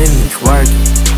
win, ich